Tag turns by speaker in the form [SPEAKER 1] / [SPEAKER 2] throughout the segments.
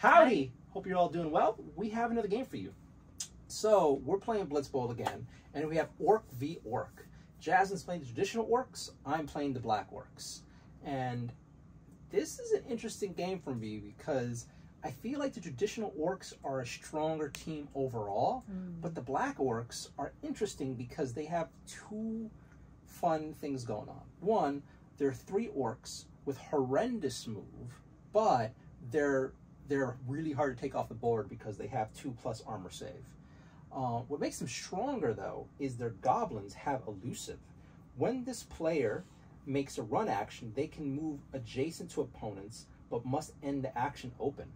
[SPEAKER 1] Howdy! Hope you're all doing well. We have another game for you. So, we're playing Blitz Bowl again, and we have Orc v Orc. Jasmine's playing the traditional orcs, I'm playing the black orcs. And this is an interesting game for me because I feel like the traditional orcs are a stronger team overall, hmm. but the black orcs are interesting because they have two fun things going on. One, they're three orcs with horrendous move, but they're they're really hard to take off the board because they have two plus armor save. Uh, what makes them stronger though is their goblins have elusive. When this player makes a run action, they can move adjacent to opponents but must end the action open.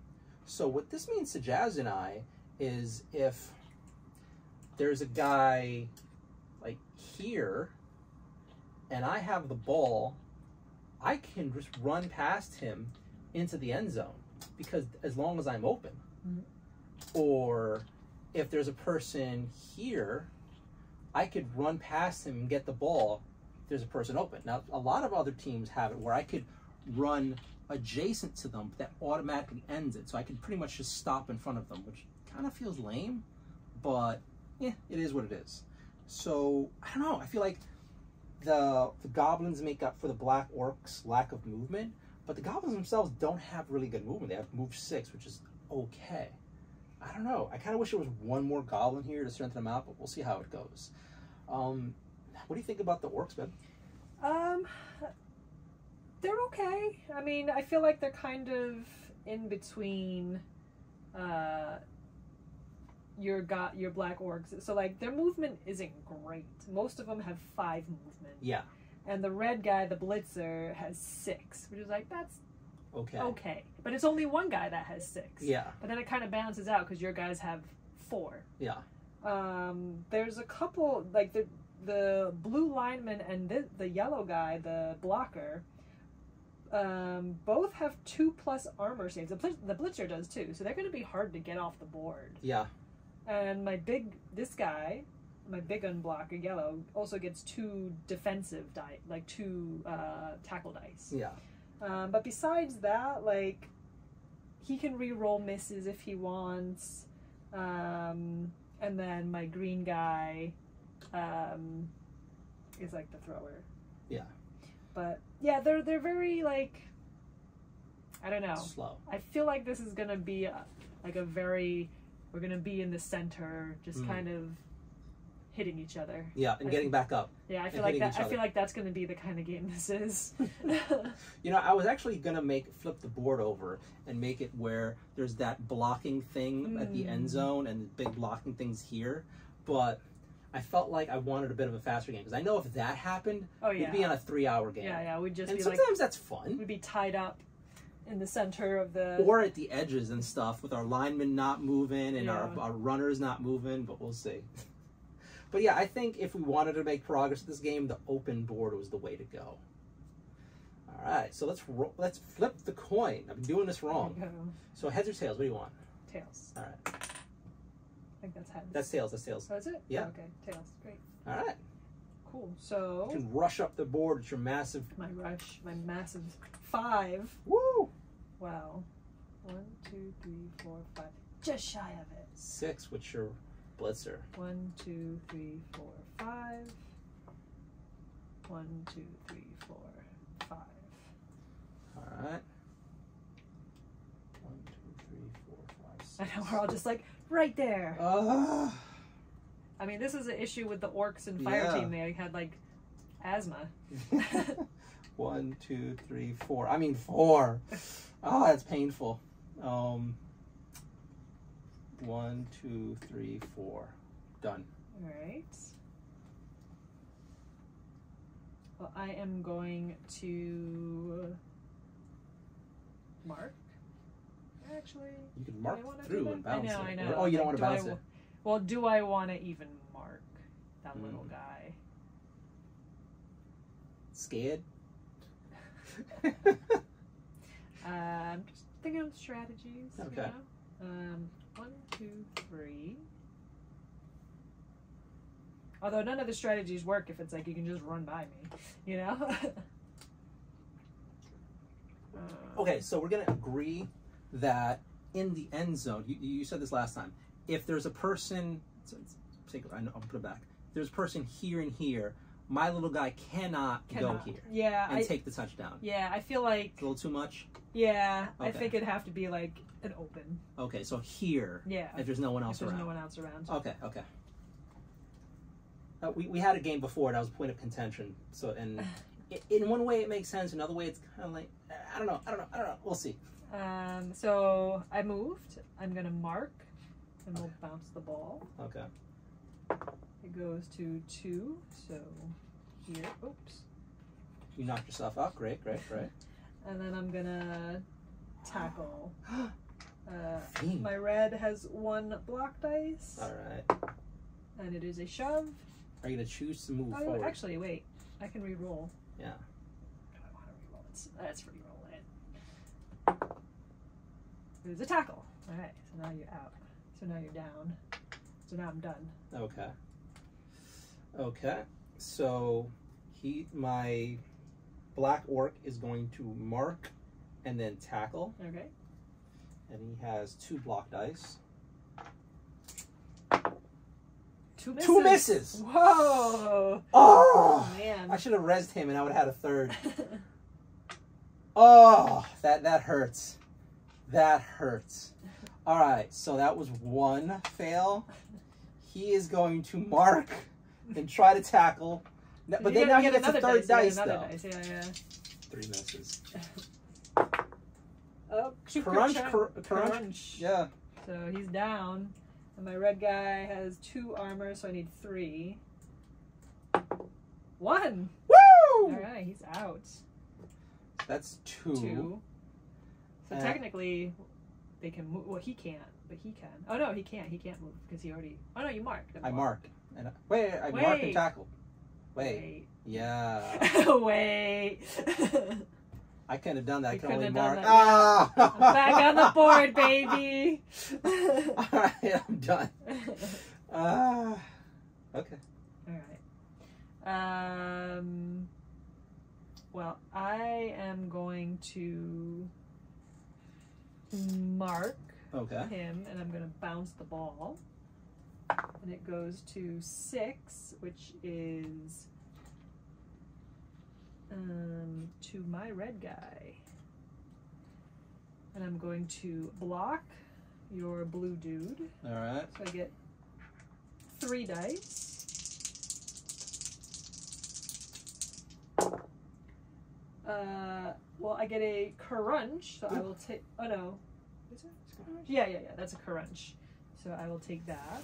[SPEAKER 1] So what this means to Jazz and I is if there's a guy like here and I have the ball, I can just run past him into the end zone because as long as I'm open.
[SPEAKER 2] Mhm.
[SPEAKER 1] Or if there's a person here, I could run past him and get the ball. There's a person open. Now, a lot of other teams have it where I could run adjacent to them, but that automatically ends it. So I could pretty much just stop in front of them, which kind of feels lame, but yeah, it is what it is. So I don't know. I feel like the the goblins make up for the black orcs' lack of movement, but the goblins themselves don't have really good movement. They have move six, which is okay. I don't know. I kind of wish there was one more goblin here to strengthen them out, but we'll see how it goes. Um, what do you think about the orcs, Ben?
[SPEAKER 2] Um, they're okay. I mean, I feel like they're kind of in between. Uh, your got your black orcs. So like their movement isn't great. Most of them have five movement,
[SPEAKER 1] Yeah.
[SPEAKER 2] And the red guy, the blitzer, has six, which is like that's
[SPEAKER 1] Okay.
[SPEAKER 2] okay. But it's only one guy that has six.
[SPEAKER 1] Yeah.
[SPEAKER 2] But then it kind of balances out because your guys have four.
[SPEAKER 1] Yeah.
[SPEAKER 2] Um, there's a couple like the the blue lineman and the the yellow guy, the blocker. Um, both have two plus armor saves. The, blitz, the blitzer does too, so they're going to be hard to get off the board.
[SPEAKER 1] Yeah.
[SPEAKER 2] And my big this guy, my big unblocker yellow, also gets two defensive die, like two uh, tackle dice.
[SPEAKER 1] Yeah.
[SPEAKER 2] Um, but besides that, like, he can re-roll misses if he wants. Um, and then my green guy um, is like the thrower.
[SPEAKER 1] Yeah.
[SPEAKER 2] But yeah, they're they're very like I don't know.
[SPEAKER 1] Slow.
[SPEAKER 2] I feel like this is gonna be a, like a very we're gonna be in the center, just
[SPEAKER 1] Mm.
[SPEAKER 2] kind of hitting each other.
[SPEAKER 1] Yeah, and
[SPEAKER 2] I
[SPEAKER 1] getting back up.
[SPEAKER 2] Yeah, I feel like that. I feel like that's gonna be the kind of game this is.
[SPEAKER 1] You know, I was actually gonna make flip the board over and make it where there's that blocking thing at the end
[SPEAKER 2] Mm.
[SPEAKER 1] zone and the big blocking things here, but I felt like I wanted a bit of a faster game because I know if that happened,
[SPEAKER 2] oh yeah.
[SPEAKER 1] we'd be on a three-hour game.
[SPEAKER 2] Yeah, yeah, we'd just
[SPEAKER 1] and
[SPEAKER 2] be like
[SPEAKER 1] sometimes that's fun.
[SPEAKER 2] we'd be tied up in the center of the.
[SPEAKER 1] Or at the edges and stuff with our linemen not moving and our, our runners not moving, but we'll see. but yeah, I think if we wanted to make progress with this game, the open board was the way to go. All right, so let's ro- let's flip the coin. I've been doing this wrong.
[SPEAKER 2] There you go.
[SPEAKER 1] So heads or tails? What do you want?
[SPEAKER 2] Tails.
[SPEAKER 1] All right,
[SPEAKER 2] I think that's heads.
[SPEAKER 1] that's tails. That's tails.
[SPEAKER 2] Oh, that's it.
[SPEAKER 1] Yeah.
[SPEAKER 2] Oh, okay, tails. Great.
[SPEAKER 1] All right,
[SPEAKER 2] Cool. So you
[SPEAKER 1] can rush up the board with your massive.
[SPEAKER 2] my rush, my massive five.
[SPEAKER 1] Woo!
[SPEAKER 2] Wow. One, two, three, four, five. Just shy of it.
[SPEAKER 1] Six with your blitzer.
[SPEAKER 2] One, two, three, four, five. One, two, three, four, five.
[SPEAKER 1] All right. One, two, three, four, five,
[SPEAKER 2] I know we're all just like right there.
[SPEAKER 1] Ah.
[SPEAKER 2] I mean, this is an issue with the orcs and fire
[SPEAKER 1] Yeah.
[SPEAKER 2] team. They had like asthma.
[SPEAKER 1] One, two, three, four. I mean four. Oh, that's painful. Um, one, two, three, four. Done.
[SPEAKER 2] All right. Well, I am going to mark. Actually,
[SPEAKER 1] You can mark
[SPEAKER 2] I
[SPEAKER 1] through and bounce
[SPEAKER 2] I know,
[SPEAKER 1] it.
[SPEAKER 2] I know.
[SPEAKER 1] Oh, you don't want to
[SPEAKER 2] do
[SPEAKER 1] bounce
[SPEAKER 2] wa-
[SPEAKER 1] it.
[SPEAKER 2] Well, do I want to even mark that
[SPEAKER 1] Mm.
[SPEAKER 2] little guy?
[SPEAKER 1] Scared?
[SPEAKER 2] I'm just thinking of strategies. you
[SPEAKER 1] Okay.
[SPEAKER 2] know? Um, one, two, three. Although none of the strategies work if it's like you can just run by me, you know. Uh,
[SPEAKER 1] okay, so we're gonna agree that in the end zone, you, you said this last time. If there's a person, take, I know, I'll put it back. If there's a person here and here. My little guy cannot,
[SPEAKER 2] Cannot.
[SPEAKER 1] go here
[SPEAKER 2] Yeah,
[SPEAKER 1] and
[SPEAKER 2] I,
[SPEAKER 1] take the touchdown.
[SPEAKER 2] yeah, I feel like
[SPEAKER 1] It's a little too much.
[SPEAKER 2] yeah, I think it'd have to be like an open.
[SPEAKER 1] Okay, so here,
[SPEAKER 2] Yeah,
[SPEAKER 1] if there's no one
[SPEAKER 2] if
[SPEAKER 1] else
[SPEAKER 2] there's
[SPEAKER 1] around.
[SPEAKER 2] no one else around.
[SPEAKER 1] Okay, okay. Uh, we, we had a game before that was point of contention. So and in one way it makes sense. Another way it's kind of like I don't know. I don't know. I don't know. We'll see.
[SPEAKER 2] Um, so I moved. I'm gonna mark, and we'll bounce the ball.
[SPEAKER 1] Okay.
[SPEAKER 2] It goes to two. So here, oops,
[SPEAKER 1] You knocked yourself out. Great, great, great.
[SPEAKER 2] and then I'm gonna tackle. Uh, my red has one block dice,
[SPEAKER 1] All right.
[SPEAKER 2] and it is a shove.
[SPEAKER 1] Are you gonna choose to move
[SPEAKER 2] Oh,
[SPEAKER 1] forward?
[SPEAKER 2] actually, wait. I can re-roll.
[SPEAKER 1] Yeah.
[SPEAKER 2] Do I want to re-roll it? Let's re-roll it. It was a tackle. All right. So now you're out. So now you're down. So now I'm done.
[SPEAKER 1] Okay. Okay. So he my black orc is going to mark and then tackle,
[SPEAKER 2] Okay.
[SPEAKER 1] and he has two block dice.
[SPEAKER 2] Two misses.
[SPEAKER 1] Two misses.
[SPEAKER 2] Whoa.
[SPEAKER 1] Oh!
[SPEAKER 2] Oh man.
[SPEAKER 1] I should have rezzed him, and I would have had a third. Oh, that that hurts. That hurts. All right, so that was one fail. He is going to mark and try to tackle, No, but
[SPEAKER 2] You
[SPEAKER 1] then
[SPEAKER 2] get-
[SPEAKER 1] now he
[SPEAKER 2] get
[SPEAKER 1] gets a third dice,
[SPEAKER 2] you get
[SPEAKER 1] though.
[SPEAKER 2] dice. Yeah, yeah.
[SPEAKER 1] Three misses.
[SPEAKER 2] Oh,
[SPEAKER 1] Crunch,
[SPEAKER 2] crunch,
[SPEAKER 1] cr- crunch.
[SPEAKER 2] crunch.
[SPEAKER 1] Yeah.
[SPEAKER 2] So he's down, and my red guy has two armor, so I need three. One. All
[SPEAKER 1] Woo!
[SPEAKER 2] right, he's out.
[SPEAKER 1] That's two.
[SPEAKER 2] Two. So
[SPEAKER 1] Uh,
[SPEAKER 2] technically, they can move. Well, he can't, but he can. Oh no, he can't. He can't move because he already. Oh no, you marked.
[SPEAKER 1] I marked. And I, wait, I marked and
[SPEAKER 2] Wait.
[SPEAKER 1] tackled. Wait. Yeah.
[SPEAKER 2] Wait. Wait.
[SPEAKER 1] I couldn't have done that. I
[SPEAKER 2] You
[SPEAKER 1] can only
[SPEAKER 2] couldn't have
[SPEAKER 1] mark.
[SPEAKER 2] done that,
[SPEAKER 1] Ah!
[SPEAKER 2] Back on the board, baby.
[SPEAKER 1] All right, I'm done. Ah. okay.
[SPEAKER 2] All right. Um. Well, I am going to mark
[SPEAKER 1] Okay.
[SPEAKER 2] him, and I'm going to bounce the ball, and it goes to six, which is um to my red guy, and I'm going to block your blue dude.
[SPEAKER 1] All right.
[SPEAKER 2] So I get three dice. Uh, well, I get a crunch, so I will take. Oh no, is it? Yeah, yeah, yeah. That's a crunch. So I will take that.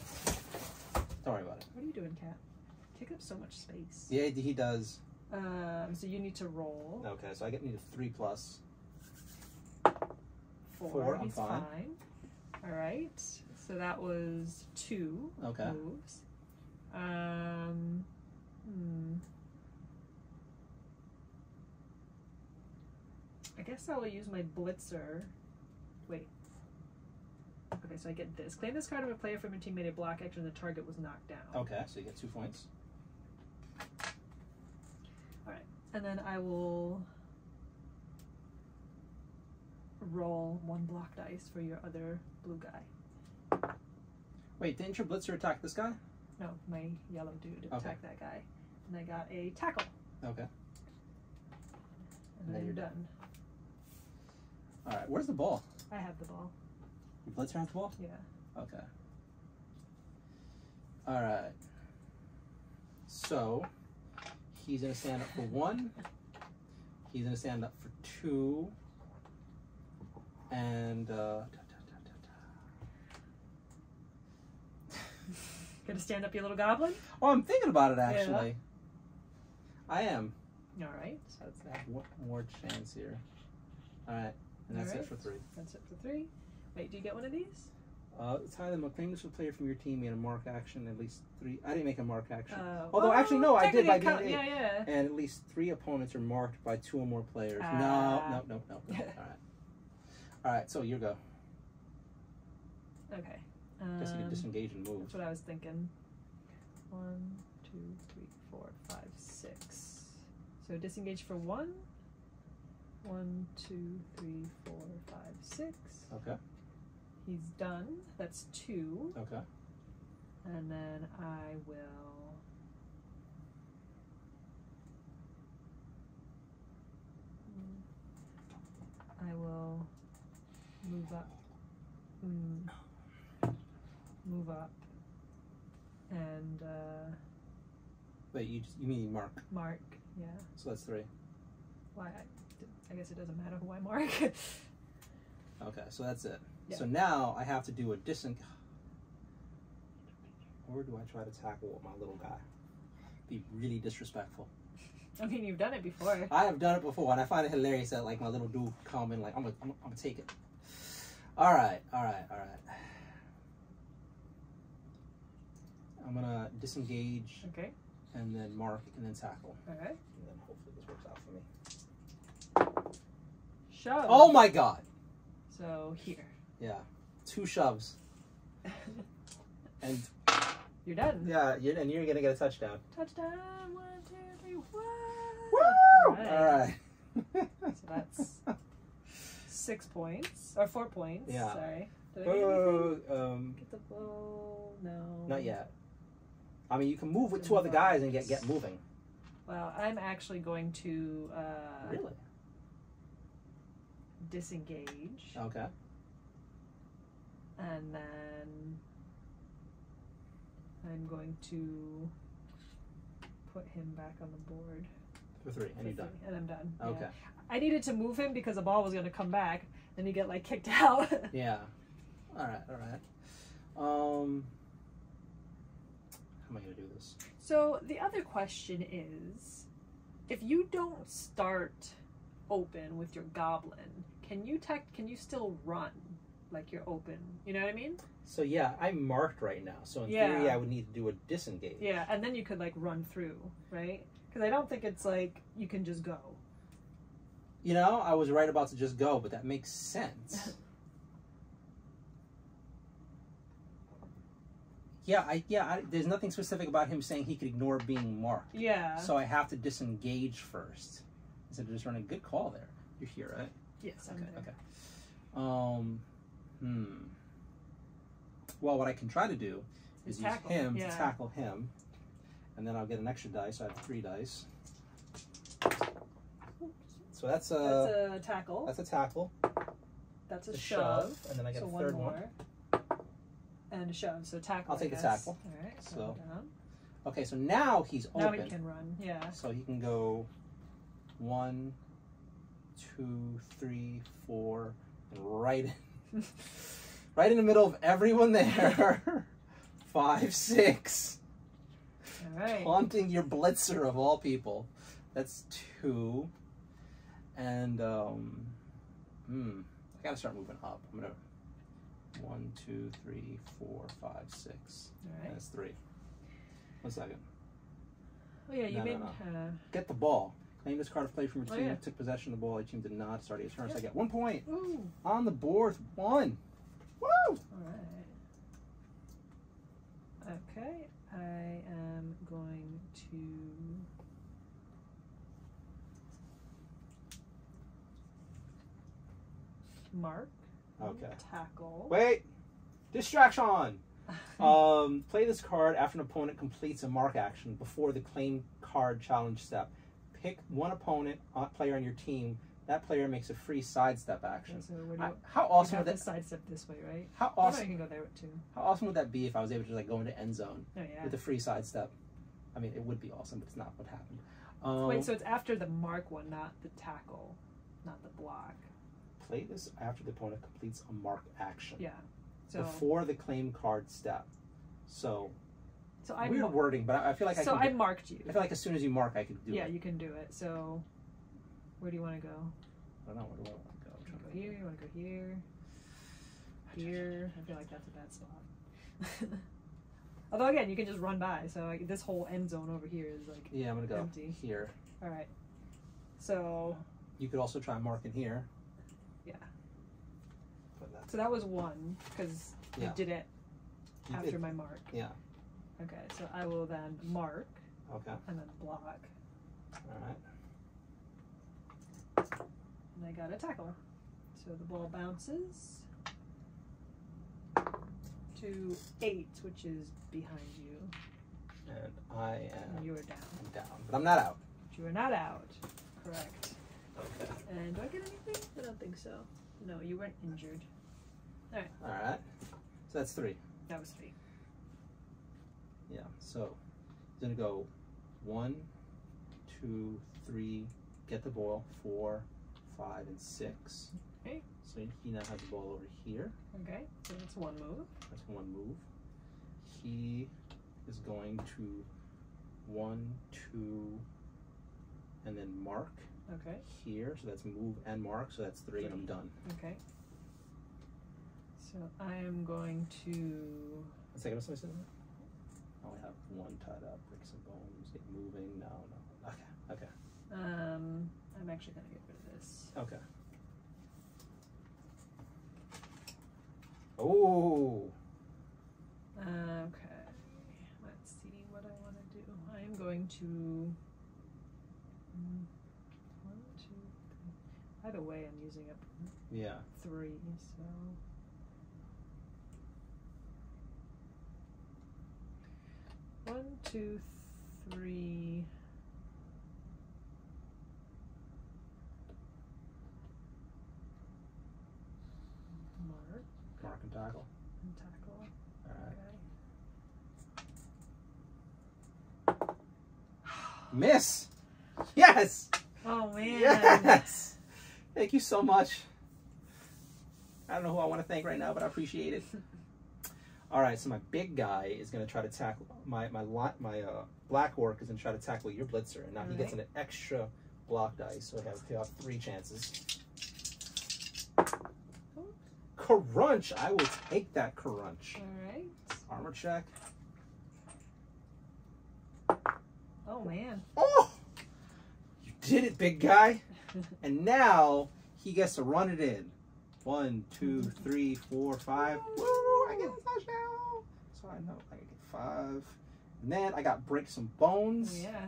[SPEAKER 1] Don't worry about it.
[SPEAKER 2] What are you doing, cat? Take up so much space.
[SPEAKER 1] Yeah, he does.
[SPEAKER 2] Um, so you need to roll
[SPEAKER 1] Okay, so I get need a three plus.
[SPEAKER 2] four.
[SPEAKER 1] Four, I'm
[SPEAKER 2] He's
[SPEAKER 1] fine.
[SPEAKER 2] fine. All right. So that was two
[SPEAKER 1] Okay.
[SPEAKER 2] moves. Um, hmm. I guess I will use my blitzer. Wait. Okay, so I get this. Claim this card of a player from your team made a block action. And the target was knocked down.
[SPEAKER 1] Okay, so you get two points.
[SPEAKER 2] Alright, and then I will roll one block dice for your other blue guy.
[SPEAKER 1] Wait, didn't your blitzer attack this guy?
[SPEAKER 2] No, my yellow dude
[SPEAKER 1] Okay.
[SPEAKER 2] attack that guy. And I got a tackle.
[SPEAKER 1] Okay.
[SPEAKER 2] And
[SPEAKER 1] Then
[SPEAKER 2] then
[SPEAKER 1] you're
[SPEAKER 2] you're done.
[SPEAKER 1] All right. Where's the ball?
[SPEAKER 2] I have the ball.
[SPEAKER 1] Your blitzer has the ball.
[SPEAKER 2] Yeah.
[SPEAKER 1] Okay. All right. So he's gonna stand up for one. He's gonna stand up for two. And uh, da, da, da,
[SPEAKER 2] Gonna stand up, you little goblin?
[SPEAKER 1] oh, I'm thinking about it actually. I am.
[SPEAKER 2] Alright.
[SPEAKER 1] So let's have one more chance here. All right, and that's it for three.
[SPEAKER 2] That's it for three. Wait, do you get one of these?
[SPEAKER 1] Uh, it's either McFingers will player from your team made a mark action at least three. I didn't make a mark action.
[SPEAKER 2] Uh,
[SPEAKER 1] Although,
[SPEAKER 2] well,
[SPEAKER 1] actually, no, I did by
[SPEAKER 2] count- Yeah, yeah.
[SPEAKER 1] and at least three opponents are marked by two or more players.
[SPEAKER 2] Ah.
[SPEAKER 1] no, no, no, no, no. All right. All right, so you go.
[SPEAKER 2] Okay.
[SPEAKER 1] Guess you
[SPEAKER 2] Um,
[SPEAKER 1] can disengage and move.
[SPEAKER 2] That's what I was thinking. One, two, three, four, five, six. So disengage for one. One, two, three, four, five, six.
[SPEAKER 1] Okay.
[SPEAKER 2] He's done. That's two.
[SPEAKER 1] Okay.
[SPEAKER 2] And then I will. I will move up. Mm, move up. And uh,
[SPEAKER 1] Wait, you just, you mean mark?
[SPEAKER 2] mark. Yeah.
[SPEAKER 1] So that's three.
[SPEAKER 2] Why? I, I guess it doesn't matter who I mark.
[SPEAKER 1] Okay, so that's it.
[SPEAKER 2] Yeah.
[SPEAKER 1] So now I have to do a disengage. Or do I try to tackle with my little guy? Be really disrespectful.
[SPEAKER 2] I mean, you've done it before.
[SPEAKER 1] I have done it before, and I find it hilarious that like my little dude come in like I'm gonna I'm, I'm gonna take it. All right, all right, all right. I'm gonna disengage
[SPEAKER 2] Okay.
[SPEAKER 1] and then mark and then tackle,
[SPEAKER 2] All right.
[SPEAKER 1] and then hopefully this works out for me.
[SPEAKER 2] Shove.
[SPEAKER 1] Oh my god!
[SPEAKER 2] So here.
[SPEAKER 1] Yeah, two shoves, and
[SPEAKER 2] You're done.
[SPEAKER 1] yeah, you're, and you're gonna get a touchdown.
[SPEAKER 2] Touchdown. One, two, three. Woo!
[SPEAKER 1] Woo!
[SPEAKER 2] Alright.
[SPEAKER 1] All right.
[SPEAKER 2] So that's six points or four points.
[SPEAKER 1] Yeah.
[SPEAKER 2] Sorry. Did I get
[SPEAKER 1] um,
[SPEAKER 2] Get the ball. No.
[SPEAKER 1] not yet. I mean, you can move with two other guys and get get moving.
[SPEAKER 2] Well, I'm actually going to uh,
[SPEAKER 1] Really?
[SPEAKER 2] disengage,
[SPEAKER 1] Okay.
[SPEAKER 2] And then I'm going to put him back on the board.
[SPEAKER 1] For three, and you're done.
[SPEAKER 2] And I'm done. yeah.
[SPEAKER 1] Okay.
[SPEAKER 2] I needed to move him because the ball was going to come back, and he get like kicked out.
[SPEAKER 1] Yeah. All right. All right. Um. How am I gonna do this?
[SPEAKER 2] So the other question is, if you don't start open with your goblin, can you tech? Can you still run like you're open? You know what I mean?
[SPEAKER 1] So yeah, I'm marked right now. So in
[SPEAKER 2] Yeah.
[SPEAKER 1] theory, I would need to do a disengage.
[SPEAKER 2] Yeah, and then you could like run through, right? Because I don't think it's like you can just go.
[SPEAKER 1] You know, I was right about to just go, but that makes sense. yeah, I yeah. I, there's nothing specific about him saying he could ignore being marked.
[SPEAKER 2] Yeah.
[SPEAKER 1] So I have to disengage first instead of just running. Good call there. You're here, right?
[SPEAKER 2] yes, I'm
[SPEAKER 1] Okay.
[SPEAKER 2] there.
[SPEAKER 1] Okay. Um. Hmm. Well, what I can try to do is use
[SPEAKER 2] tackle,
[SPEAKER 1] him
[SPEAKER 2] yeah.
[SPEAKER 1] to tackle him, and then I'll get an extra dice. So I have three dice. So that's a
[SPEAKER 2] That's a tackle.
[SPEAKER 1] that's a tackle.
[SPEAKER 2] That's a
[SPEAKER 1] a
[SPEAKER 2] shove.
[SPEAKER 1] shove, and then I get
[SPEAKER 2] so
[SPEAKER 1] a
[SPEAKER 2] one
[SPEAKER 1] third
[SPEAKER 2] more.
[SPEAKER 1] one.
[SPEAKER 2] And a shove. So tackle.
[SPEAKER 1] I'll take
[SPEAKER 2] guess.
[SPEAKER 1] tackle.
[SPEAKER 2] All right. So.
[SPEAKER 1] Okay, so now he's
[SPEAKER 2] now
[SPEAKER 1] open.
[SPEAKER 2] he can run. Yeah.
[SPEAKER 1] So he can go one, two, three, four, and right in, right in the middle of everyone there. Five, six.
[SPEAKER 2] All right.
[SPEAKER 1] Haunting your blitzer of all people. That's two. And um hmm. I gotta start moving up. I'm gonna one, two, three, four, five, six.
[SPEAKER 2] All right.
[SPEAKER 1] That's three. One second.
[SPEAKER 2] Oh yeah, you
[SPEAKER 1] No, no, no.
[SPEAKER 2] Uh,
[SPEAKER 1] Get the ball. This card of play from your
[SPEAKER 2] Oh,
[SPEAKER 1] team.
[SPEAKER 2] yeah.
[SPEAKER 1] Took possession of the ball. Your team did not. start your turn. So I get one point
[SPEAKER 2] ooh.
[SPEAKER 1] on the board. One. Woo!
[SPEAKER 2] All right. Okay, I am going to. Mark.
[SPEAKER 1] Okay.
[SPEAKER 2] Tackle.
[SPEAKER 1] Wait. Distraction. Um, play this card after an opponent completes a mark action before the claim card challenge step. Pick one opponent, uh, player on your team. That player makes a free sidestep action.
[SPEAKER 2] so do
[SPEAKER 1] I- how awesome would that?
[SPEAKER 2] sidestep this way, right?
[SPEAKER 1] How awesome!
[SPEAKER 2] you can go there too.
[SPEAKER 1] How awesome would that be if I was able to like go into end zone
[SPEAKER 2] Oh yeah.
[SPEAKER 1] with a free sidestep? I mean, it would be awesome, but it's not what happened. Um,
[SPEAKER 2] Wait, so it's after the mark one, not the tackle, not the block.
[SPEAKER 1] play this after the opponent completes a mark action
[SPEAKER 2] Yeah. So
[SPEAKER 1] before the claim card step. So
[SPEAKER 2] so I
[SPEAKER 1] weird wording, but I feel like I
[SPEAKER 2] so. I marked you.
[SPEAKER 1] I feel like as soon as you mark, I could do
[SPEAKER 2] yeah,
[SPEAKER 1] it.
[SPEAKER 2] Yeah, you can do it. So where do you want to go?
[SPEAKER 1] I don't know. Where do I want to go?
[SPEAKER 2] You
[SPEAKER 1] trying
[SPEAKER 2] go here. You want to go here. Here. I feel like that's a bad spot. Although again, you can just run by. So like, this whole end zone over here is like
[SPEAKER 1] Yeah, I'm gonna go
[SPEAKER 2] Empty.
[SPEAKER 1] here.
[SPEAKER 2] all right. So
[SPEAKER 1] You could also try marking here.
[SPEAKER 2] Yeah. So that was one because
[SPEAKER 1] Yeah.
[SPEAKER 2] you did it after
[SPEAKER 1] did-
[SPEAKER 2] my mark.
[SPEAKER 1] Yeah.
[SPEAKER 2] Okay, so I will then mark
[SPEAKER 1] Okay.
[SPEAKER 2] and then block,
[SPEAKER 1] All right.
[SPEAKER 2] and I got a tackle. So the ball bounces. to eight, which is behind you.
[SPEAKER 1] And I
[SPEAKER 2] And
[SPEAKER 1] am
[SPEAKER 2] you are down.
[SPEAKER 1] I'm down, but I'm not out.
[SPEAKER 2] But you are not out. Correct.
[SPEAKER 1] Okay.
[SPEAKER 2] And do I get anything? I don't think so. No, you weren't injured.
[SPEAKER 1] All right. All right. So that's three.
[SPEAKER 2] That was three.
[SPEAKER 1] Yeah. So he's gonna go one, two, three. Get the ball. Four, five, and six.
[SPEAKER 2] Okay.
[SPEAKER 1] So he now has the ball over here.
[SPEAKER 2] Okay, so that's one move.
[SPEAKER 1] That's one move. He is going to one, two, and then mark
[SPEAKER 2] Okay,
[SPEAKER 1] here. So that's move and mark. So that's three, and I'm done.
[SPEAKER 2] okay. So I am going to.
[SPEAKER 1] Second, what's somebody saying? I only have one tied up. Break some bones. Get moving. No, no. Okay, okay,
[SPEAKER 2] Um, I'm actually going to get rid of this.
[SPEAKER 1] okay. Oh,
[SPEAKER 2] Okay, let's see what I want to do. I am going to. mm, One, two, three. Either way, I'm using up
[SPEAKER 1] yeah.
[SPEAKER 2] three, so. One, two, three. Mark
[SPEAKER 1] Mark and tackle.
[SPEAKER 2] and tackle.
[SPEAKER 1] All right.
[SPEAKER 2] Okay.
[SPEAKER 1] Miss. Yes.
[SPEAKER 2] Oh man.
[SPEAKER 1] Yes. Thank you so much. I don't know who I want to thank right now, but I appreciate it. All right, so my big guy is going to try to tackle my my li- my uh, black orc is going to try to tackle your blitzer, and now he gets an extra block dice, so he'll have three chances. Crunch! I will take that crunch.
[SPEAKER 2] All right.
[SPEAKER 1] Armor check.
[SPEAKER 2] Oh man.
[SPEAKER 1] Oh, you did it, big guy. And now he gets to run it in. One, two, three, four, five. Woo! I get a touchdown. So I know I get five. And then I got break some bones
[SPEAKER 2] Yeah.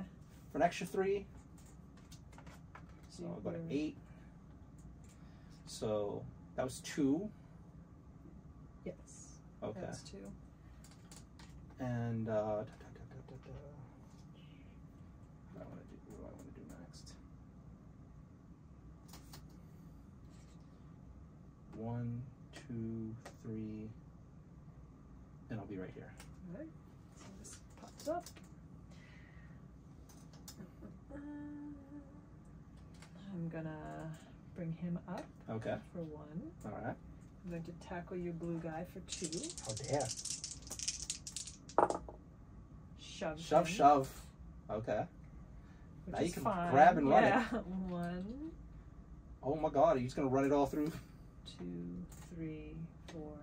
[SPEAKER 1] for an extra three. So I'll go to eight. So that was two.
[SPEAKER 2] Yes.
[SPEAKER 1] Okay.
[SPEAKER 2] That's two.
[SPEAKER 1] And uh, da, da, da, da, da, da. What do I want to do? What do I want to do next? One, two, three, and I'll be right here.
[SPEAKER 2] All right. So this pops up. Uh, I'm gonna bring him up
[SPEAKER 1] Okay.
[SPEAKER 2] for one.
[SPEAKER 1] All right.
[SPEAKER 2] I'm going to tackle your blue guy for two.
[SPEAKER 1] Oh dare.
[SPEAKER 2] Shove.
[SPEAKER 1] Shove,
[SPEAKER 2] him,
[SPEAKER 1] shove. Okay.
[SPEAKER 2] Which
[SPEAKER 1] Now you
[SPEAKER 2] is
[SPEAKER 1] can
[SPEAKER 2] fine.
[SPEAKER 1] grab and run it.
[SPEAKER 2] yeah. One,
[SPEAKER 1] Oh my God! Are you just gonna run it all through?
[SPEAKER 2] Two, three, four,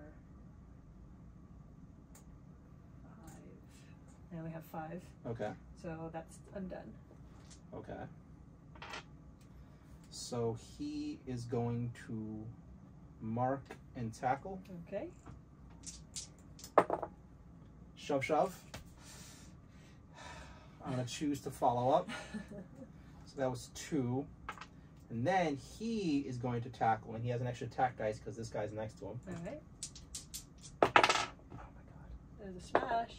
[SPEAKER 2] five. I we have five,
[SPEAKER 1] Okay.
[SPEAKER 2] so that's undone.
[SPEAKER 1] Okay. So he is going to mark and tackle.
[SPEAKER 2] Okay.
[SPEAKER 1] Shove, shove. I'm gonna choose to follow up. So that was two. And then he is going to tackle, and he has an extra attack dice because this guy's next to him.
[SPEAKER 2] All right.
[SPEAKER 1] Oh my god.
[SPEAKER 2] There's a smash.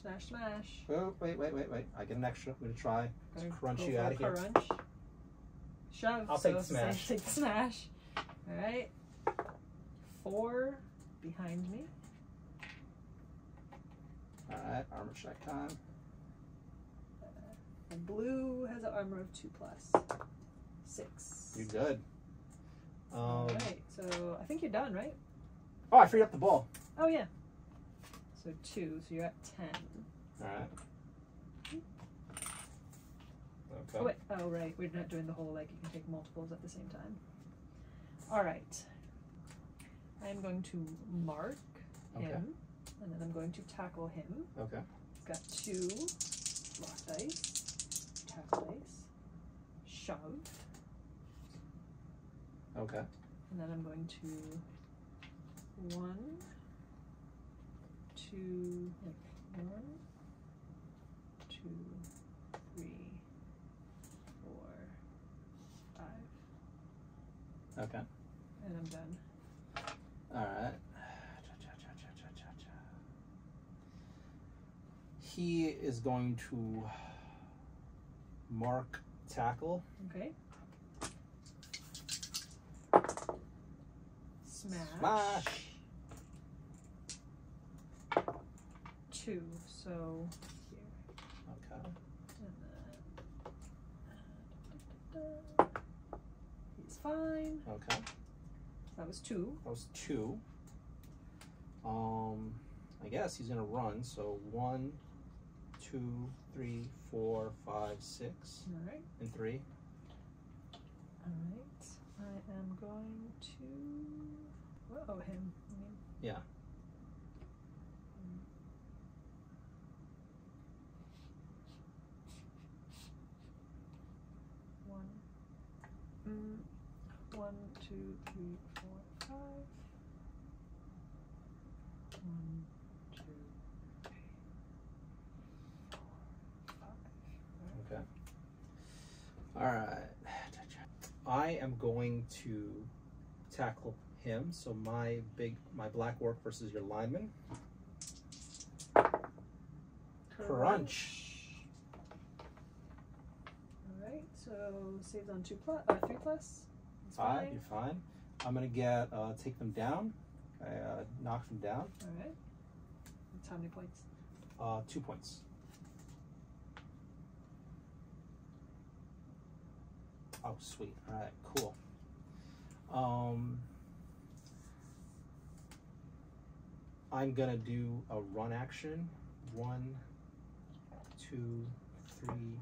[SPEAKER 2] Smash, smash.
[SPEAKER 1] Oh, wait, wait, wait, wait. I get an extra. I'm gonna try.
[SPEAKER 2] Gonna
[SPEAKER 1] crunch you
[SPEAKER 2] out
[SPEAKER 1] of
[SPEAKER 2] a
[SPEAKER 1] here.
[SPEAKER 2] Crunch. Shove.
[SPEAKER 1] I'll
[SPEAKER 2] so
[SPEAKER 1] take the
[SPEAKER 2] say-
[SPEAKER 1] smash.
[SPEAKER 2] Take the smash. All right. Four behind me.
[SPEAKER 1] Alright, armor check time.
[SPEAKER 2] Uh, and blue has an armor of two plus. Six.
[SPEAKER 1] You're good.
[SPEAKER 2] All
[SPEAKER 1] Um,
[SPEAKER 2] right. So I think you're done, right?
[SPEAKER 1] oh, I freed up the ball.
[SPEAKER 2] Oh yeah. So two. So you're at ten.
[SPEAKER 1] Alright. Okay.
[SPEAKER 2] Oh wait. Oh right. We're not doing the whole like you can take multiples at the same time. All right. I am going to mark
[SPEAKER 1] Okay.
[SPEAKER 2] him, and then I'm going to tackle him.
[SPEAKER 1] Okay.
[SPEAKER 2] He's got two block dice, tackle dice, shove,
[SPEAKER 1] Okay.
[SPEAKER 2] and then I'm going to one, two, like one, two, three, four, five,
[SPEAKER 1] Okay.
[SPEAKER 2] and I'm done.
[SPEAKER 1] Alright. he is going to mark tackle.
[SPEAKER 2] Okay. Smash.
[SPEAKER 1] Smash.
[SPEAKER 2] Two. So here.
[SPEAKER 1] Okay.
[SPEAKER 2] And then- He's fine.
[SPEAKER 1] Okay.
[SPEAKER 2] That was two.
[SPEAKER 1] That was two. Um, I guess he's gonna run. So one, two, three, four, five, six,
[SPEAKER 2] All right.
[SPEAKER 1] and three.
[SPEAKER 2] All right. I am going to. Oh, him.
[SPEAKER 1] Yeah.
[SPEAKER 2] One. Mm, one, two, three, four, five. One, two, three, four, five.
[SPEAKER 1] Okay. All right. I am going to tackle him. So my big, my black orc versus your lineman. Crunch.
[SPEAKER 2] All right. So saved on two plus, uh, three plus.
[SPEAKER 1] Five.
[SPEAKER 2] fine.
[SPEAKER 1] You're fine. I'm gonna get uh, take them down. I uh, knock them down.
[SPEAKER 2] All right. That's how many points?
[SPEAKER 1] Uh, two points. Oh, sweet. All right, cool. Um, I'm gonna do a run action. One, two, three,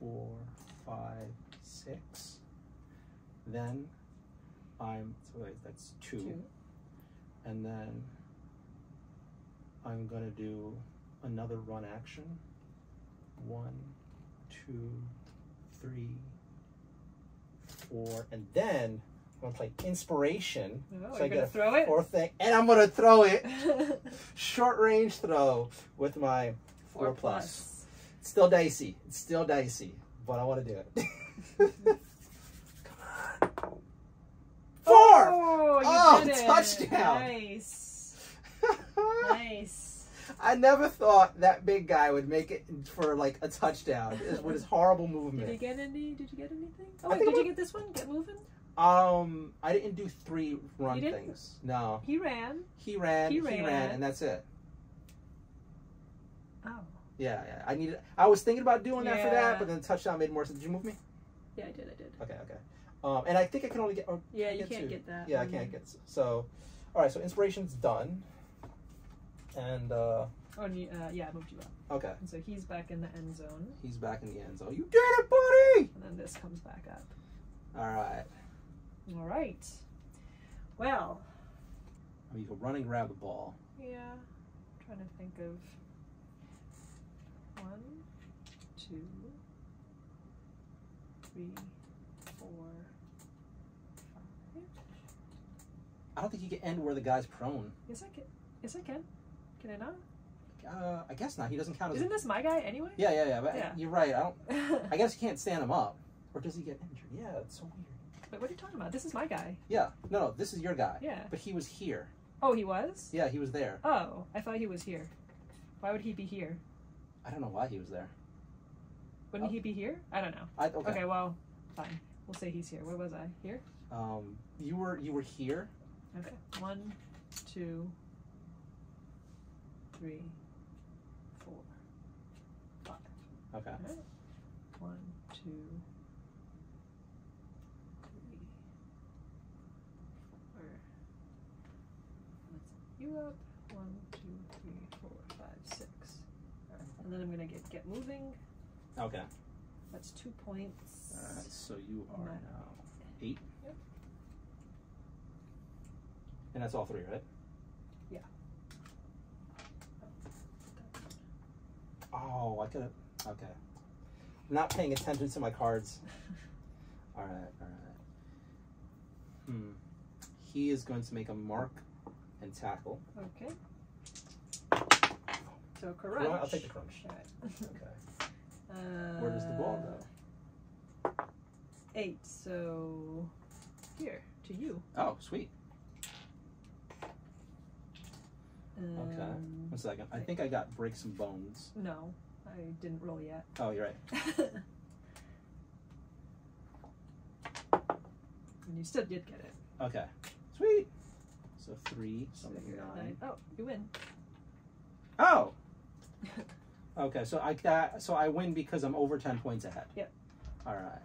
[SPEAKER 1] four, five, six. Then I'm so wait, that's two.
[SPEAKER 2] Two.
[SPEAKER 1] And then I'm gonna do another run action. One, two, three, four, and then I'm gonna play inspiration.
[SPEAKER 2] Oh,
[SPEAKER 1] so
[SPEAKER 2] you're
[SPEAKER 1] I
[SPEAKER 2] gonna
[SPEAKER 1] get a
[SPEAKER 2] throw it?
[SPEAKER 1] fourth thing, and I'm gonna throw it short range throw with my four, plus. It's still dicey. It's still dicey, but I want to do it. Come on. Four.
[SPEAKER 2] Oh,
[SPEAKER 1] Oh, touchdown.
[SPEAKER 2] Nice. Nice.
[SPEAKER 1] I never thought that big guy would make it for like a touchdown with his horrible movement.
[SPEAKER 2] Did you get any? Did you get anything? Oh wait, did you get this one? Get moving.
[SPEAKER 1] Um, I didn't do three run things. No,
[SPEAKER 2] He ran.
[SPEAKER 1] he ran,
[SPEAKER 2] He
[SPEAKER 1] he ran,
[SPEAKER 2] ran.
[SPEAKER 1] and that's it.
[SPEAKER 2] Oh.
[SPEAKER 1] Yeah, yeah. I needed. I was thinking about doing that for that, but then the touchdown made more sense. Did you move me?
[SPEAKER 2] Yeah, I did. I did.
[SPEAKER 1] Okay, okay. Um, and I think I can only get. Or,
[SPEAKER 2] Yeah, you
[SPEAKER 1] get
[SPEAKER 2] can't
[SPEAKER 1] two.
[SPEAKER 2] get that.
[SPEAKER 1] Yeah, I can't get. So, all right. So inspiration's done, and uh,
[SPEAKER 2] Oh, and you, uh, yeah, I moved you up.
[SPEAKER 1] okay,
[SPEAKER 2] And so he's back in the end zone,
[SPEAKER 1] he's back in the end zone. You did it, buddy!
[SPEAKER 2] and then this comes back up.
[SPEAKER 1] All right.
[SPEAKER 2] All right. Well,
[SPEAKER 1] I mean, you can run and grab the ball.
[SPEAKER 2] yeah. I'm trying to think of one, two, three, four, five.
[SPEAKER 1] I don't think you can end where the guy's prone.
[SPEAKER 2] Yes, I can. Yes, I can. Can I not?
[SPEAKER 1] Uh, I guess not. He doesn't count as.
[SPEAKER 2] Isn't this my guy anyway?
[SPEAKER 1] yeah, yeah, yeah. But
[SPEAKER 2] Yeah.
[SPEAKER 1] you're right. I don't. I guess you can't stand him up, or does he get injured? Yeah, it's so weird.
[SPEAKER 2] Wait, what are you talking about? This is my guy.
[SPEAKER 1] Yeah. No, no. This is your guy.
[SPEAKER 2] Yeah.
[SPEAKER 1] But he was here.
[SPEAKER 2] Oh, he was?
[SPEAKER 1] Yeah, he was there.
[SPEAKER 2] Oh, I thought he was here. Why would he be here?
[SPEAKER 1] I don't know why he was there.
[SPEAKER 2] Wouldn't
[SPEAKER 1] Oh.
[SPEAKER 2] he be here? I don't know.
[SPEAKER 1] I, okay.
[SPEAKER 2] Okay. well, fine. We'll say he's here. Where was I? Here?
[SPEAKER 1] Um, you were you were here.
[SPEAKER 2] Okay. One, two, three, four, five.
[SPEAKER 1] Okay.
[SPEAKER 2] Alright. One, two, three, four. Let's you up. One, two, three, four, five, six. Alright. And then I'm gonna get get moving.
[SPEAKER 1] Okay.
[SPEAKER 2] That's two points.
[SPEAKER 1] All right. So you are
[SPEAKER 2] Nine.
[SPEAKER 1] now eight.
[SPEAKER 2] Yep.
[SPEAKER 1] And that's all three, right? Yeah. Oh, I could have. Okay. I'm not paying attention to my cards. All right, all right. Hmm. He is going to make a mark and tackle.
[SPEAKER 2] Okay. So crunch.
[SPEAKER 1] I'll take the crunch.
[SPEAKER 2] Alright.
[SPEAKER 1] Okay.
[SPEAKER 2] Uh,
[SPEAKER 1] Where does the ball go?
[SPEAKER 2] Eight. So here to you.
[SPEAKER 1] Oh, sweet. Okay.
[SPEAKER 2] Um,
[SPEAKER 1] One second. I think I got break some bones.
[SPEAKER 2] No, I didn't roll yet.
[SPEAKER 1] Oh, you're right.
[SPEAKER 2] and you still did get it.
[SPEAKER 1] Okay. Sweet. So three, something
[SPEAKER 2] you're
[SPEAKER 1] nine.
[SPEAKER 2] nine. Oh, you win.
[SPEAKER 1] Oh. Okay, so I got so I win because I'm over ten points ahead.
[SPEAKER 2] Yep.
[SPEAKER 1] All right.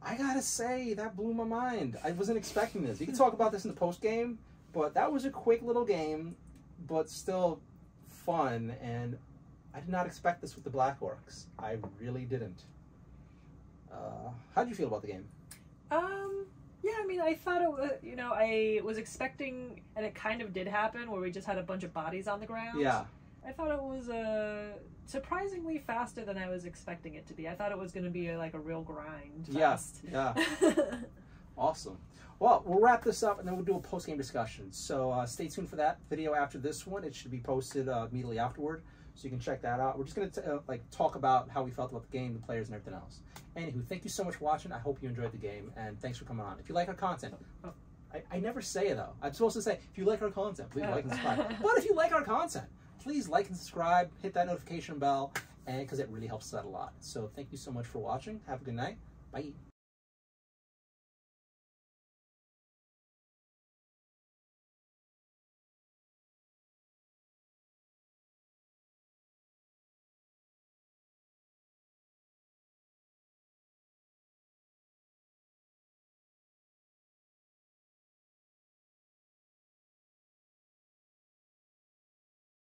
[SPEAKER 1] I gotta say that blew my mind. I wasn't expecting this. We can talk about this in the post game, but that was a quick little game, but still fun. And I did not expect this with the Black Orcs. I really didn't. Uh, how did you feel about the game?
[SPEAKER 2] Um, yeah, I mean, I thought it was, you know, I was expecting, and it kind of did happen, where we just had a bunch of bodies on the ground.
[SPEAKER 1] Yeah.
[SPEAKER 2] I thought it was uh, surprisingly faster than I was expecting it to be. I thought it was going to be like a real grind.
[SPEAKER 1] Yeah. Yeah. Awesome. Well, we'll wrap this up and then we'll do a post game discussion. So uh, stay tuned for that video after this one. It should be posted uh, immediately afterward, so you can check that out. We're just gonna t- uh, like talk about how we felt about the game, the players, and everything else. Anywho, thank you so much for watching. I hope you enjoyed the game, and thanks for coming on. If you like our content. I, I never say it though. I'm supposed to say if you like our content, please like and subscribe. but if you like our content, please like and subscribe, hit that notification bell, and because it really helps us out a lot. So thank you so much for watching. Have a good night. Bye.